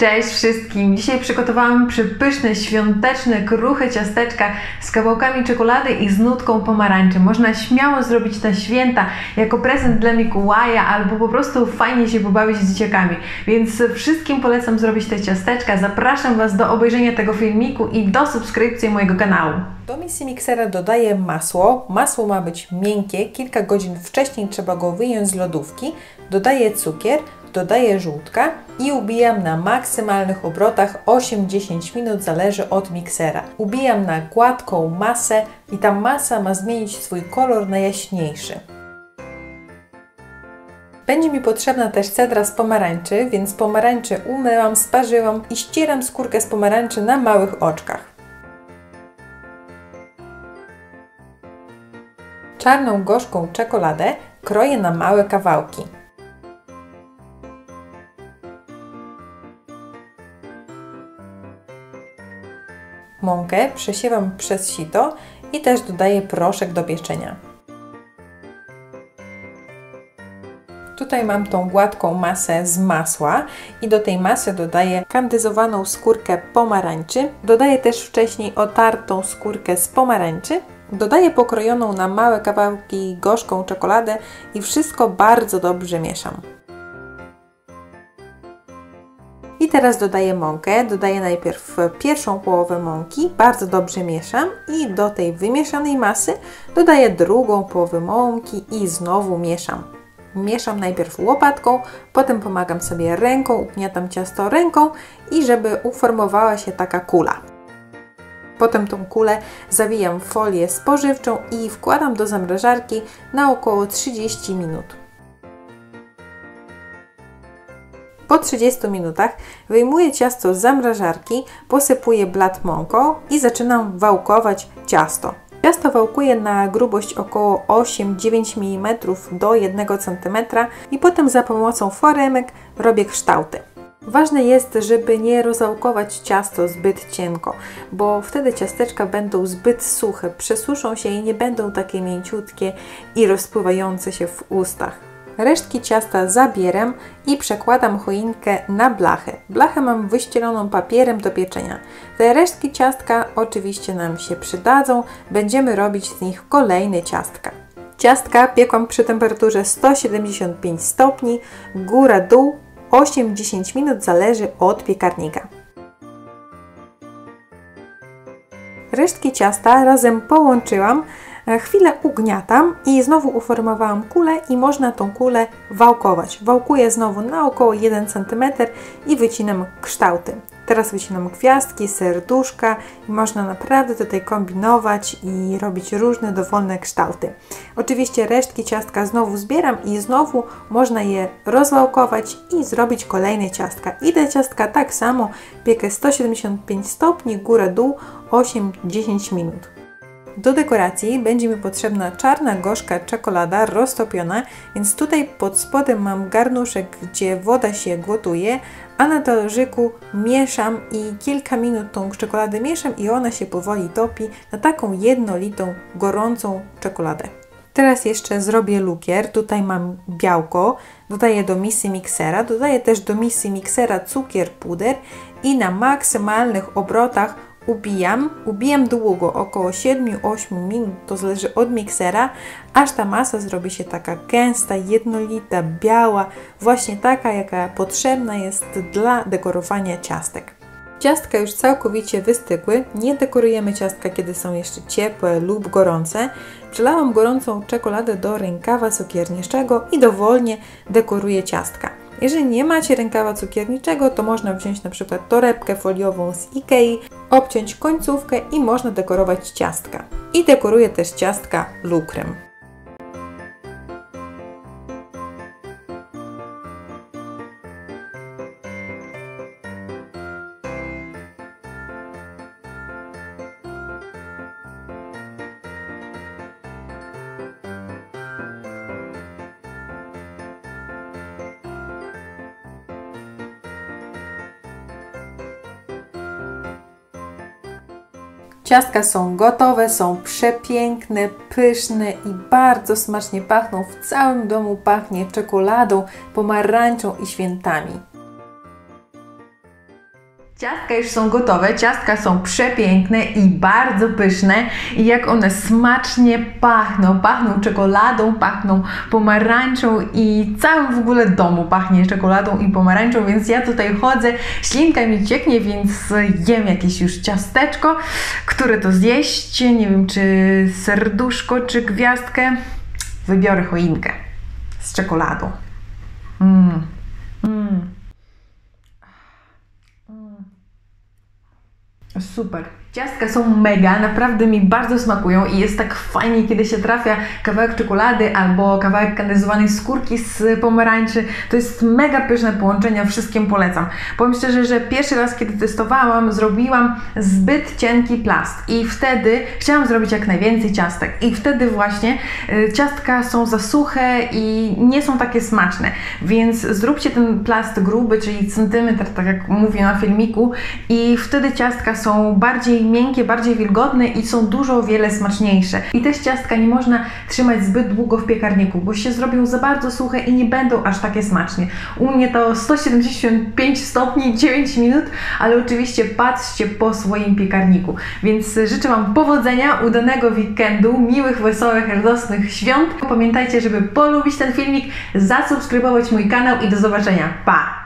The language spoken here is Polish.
Cześć wszystkim! Dzisiaj przygotowałam przepyszne, świąteczne, kruche ciasteczka z kawałkami czekolady i z nutką pomarańczy. Można śmiało zrobić na święta jako prezent dla Mikołaja albo po prostu fajnie się pobawić z dzieciakami. Więc wszystkim polecam zrobić te ciasteczka. Zapraszam Was do obejrzenia tego filmiku i do subskrypcji mojego kanału. Do misji miksera dodaję masło. Masło ma być miękkie, kilka godzin wcześniej trzeba go wyjąć z lodówki. Dodaję cukier, dodaję żółtka i ubijam na maksymalnych obrotach 8-10 minut, zależy od miksera. Ubijam na gładką masę i ta masa ma zmienić swój kolor na jaśniejszy. Będzie mi potrzebna też cedra z pomarańczy, więc pomarańcze umyłam, sparzyłam i ścieram skórkę z pomarańczy na małych oczkach. Czarną gorzką czekoladę kroję na małe kawałki. Mąkę przesiewam przez sito i też dodaję proszek do pieczenia. Tutaj mam tą gładką masę z masła i do tej masy dodaję kandyzowaną skórkę pomarańczy. Dodaję też wcześniej otartą skórkę z pomarańczy. Dodaję pokrojoną na małe kawałki gorzką czekoladę i wszystko bardzo dobrze mieszam. I teraz dodaję mąkę. Dodaję najpierw pierwszą połowę mąki, bardzo dobrze mieszam i do tej wymieszanej masy dodaję drugą połowę mąki i znowu mieszam. Mieszam najpierw łopatką, potem pomagam sobie ręką, ugniatam ciasto ręką i żeby uformowała się taka kula. Potem tą kulę zawijam w folię spożywczą i wkładam do zamrażarki na około 30 minut. Po 30 minutach wyjmuję ciasto z zamrażarki, posypuję blat mąką i zaczynam wałkować ciasto. Ciasto wałkuję na grubość około 8-9 mm do 1 cm i potem za pomocą foremek robię kształty. Ważne jest, żeby nie rozałkować ciasto zbyt cienko, bo wtedy ciasteczka będą zbyt suche, przesuszą się i nie będą takie mięciutkie i rozpływające się w ustach. Resztki ciasta zabieram i przekładam choinkę na blachę. Blachę mam wyścieloną papierem do pieczenia. Te resztki ciastka oczywiście nam się przydadzą. Będziemy robić z nich kolejne ciastka. Ciastka piekłam przy temperaturze 175 stopni, góra-dół 8-10 minut zależy od piekarnika. Resztki ciasta razem połączyłam chwilę ugniatam i znowu uformowałam kulę i można tą kulę wałkować. Wałkuję znowu na około 1 cm i wycinam kształty. Teraz wycinam gwiazdki, serduszka i można naprawdę tutaj kombinować i robić różne dowolne kształty. Oczywiście resztki ciastka znowu zbieram i znowu można je rozwałkować i zrobić kolejne ciastka. I te ciastka tak samo piekę 175 stopni, góra-dół 8-10 minut. Do dekoracji będzie mi potrzebna czarna gorzka czekolada roztopiona, więc tutaj pod spodem mam garnuszek, gdzie woda się gotuje, a na talerzyku mieszam i kilka minut tą czekoladę mieszam i ona się powoli topi na taką jednolitą, gorącą czekoladę. Teraz jeszcze zrobię lukier. Tutaj mam białko, dodaję do misy miksera, dodaję też do misy miksera cukier, puder i na maksymalnych obrotach ubijam. Ubijam długo, około 7-8 minut, to zależy od miksera, aż ta masa zrobi się taka gęsta, jednolita, biała, właśnie taka, jaka potrzebna jest dla dekorowania ciastek. Ciastka już całkowicie wystygły, nie dekorujemy ciastka, kiedy są jeszcze ciepłe lub gorące. Przelałam gorącą czekoladę do rękawa cukierniczego i dowolnie dekoruję ciastka. Jeżeli nie macie rękawa cukierniczego, to można wziąć na przykład torebkę foliową z Ikei, obciąć końcówkę i można dekorować ciastka. I dekoruję też ciastka lukrem. Ciastka są gotowe, są przepiękne, pyszne i bardzo smacznie pachną. W całym domu pachnie czekoladą, pomarańczą i świętami. Ciastka już są gotowe, ciastka są przepiękne i bardzo pyszne i jak one smacznie pachną, pachną czekoladą, pachną pomarańczą i całym w ogóle domu pachnie czekoladą i pomarańczą, więc ja tutaj chodzę, ślinka mi cieknie, więc jem jakieś już ciasteczko, które to zjeść, nie wiem czy serduszko, czy gwiazdkę, wybiorę choinkę z czekoladą. Mm. Mm. Super. Ciastka są mega, naprawdę mi bardzo smakują i jest tak fajnie, kiedy się trafia kawałek czekolady albo kawałek kandyzowanej skórki z pomarańczy. To jest mega pyszne połączenie, wszystkim polecam. Powiem szczerze, że pierwszy raz, kiedy testowałam, zrobiłam zbyt cienki plast i wtedy chciałam zrobić jak najwięcej ciastek i wtedy właśnie y, ciastka są za suche i nie są takie smaczne, więc zróbcie ten plast gruby, czyli centymetr, tak jak mówię na filmiku i wtedy ciastka są bardziej miękkie, bardziej wilgotne i są dużo o wiele smaczniejsze. I też ciastka nie można trzymać zbyt długo w piekarniku, bo się zrobią za bardzo suche i nie będą aż takie smacznie. U mnie to 175 stopni 9 minut, ale oczywiście patrzcie po swoim piekarniku. Więc życzę Wam powodzenia, udanego weekendu, miłych, wesołych, radosnych świąt. Pamiętajcie, żeby polubić ten filmik, zasubskrybować mój kanał i do zobaczenia. Pa!